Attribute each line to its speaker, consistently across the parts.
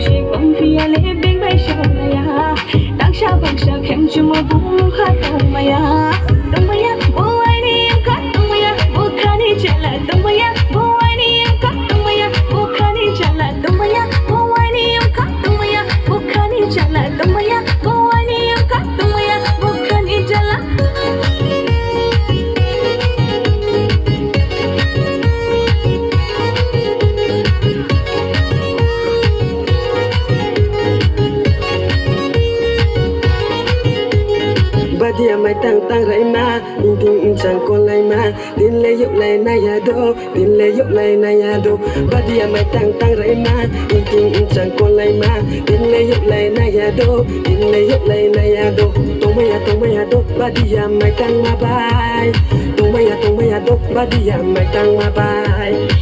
Speaker 1: chỉ bông phi lê bên bay sầu này à đang xa bằng xa khen cho mà bung khát đông
Speaker 2: Badia mai tang tang rai ma in king in chang kon lai ma Din le yuk lai na ya do Din le yuk lai na ya do Badia mai tang tang rai ma in king in chang kon lai ma Din le yuk lai na ya do Din le yuk lai na ya do Tong ma ya tong ma ya do Badia mai tang ma bai. Tong ma ya tong ma ya do Badia mai tang ma bai.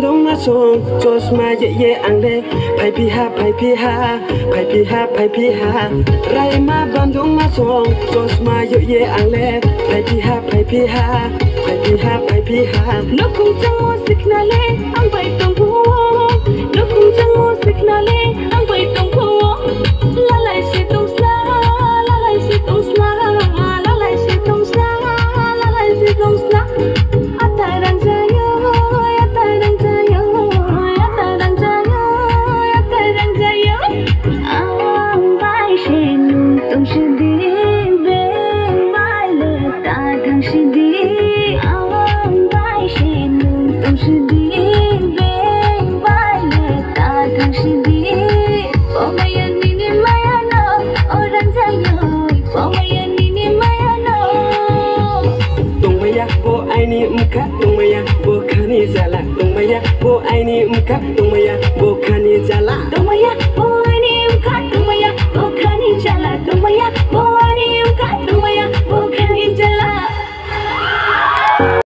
Speaker 1: dong a song Just my ye ye ang le. Pai pi ha pai pi ha Pai pi ha pai ha Rai ma ban dong a song Just my ye ye ang le. Pai pi ha pai pi ha Pai pi ha pai ha No kung chang mo signal le Ang bai dong buo sedih Alambai senang bố sedih Beng bai
Speaker 2: Leta tong sedih Pemayan bố mayano Orang zayoy Pemayan
Speaker 1: ini mayano Tong